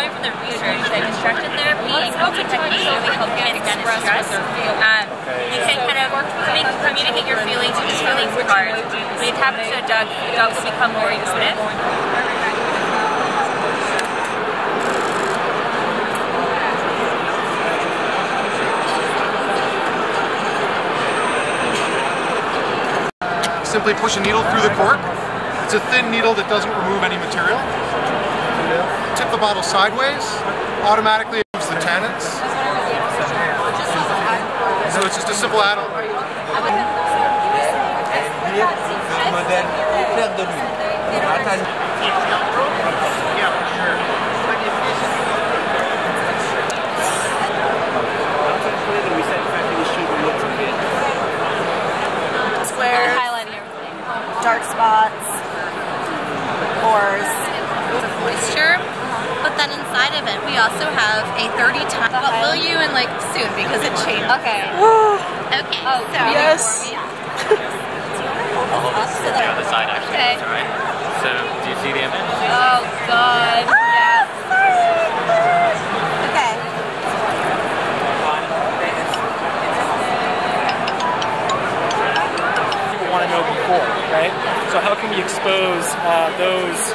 derived from the research that construction therapy and coaching techniques really help kids manage stress. Um, you can kind of make, communicate your feelings if your feelings are hard. When you tap into a dog, the dog will become more emotive. Simply push a needle through the cork. It's a thin needle that doesn't remove any material. Tip the bottle sideways, automatically removes the tannins. So it's just a simple add-on. modèle hyper de inside we also have a 30 time. I'll you in like soon because it changed. Okay. Okay. Oh, so yes. the other side actually. Okay. That's all right. So, do you see the image? Oh God. Yes. Okay. people want to know before, right? So how can we expose uh, those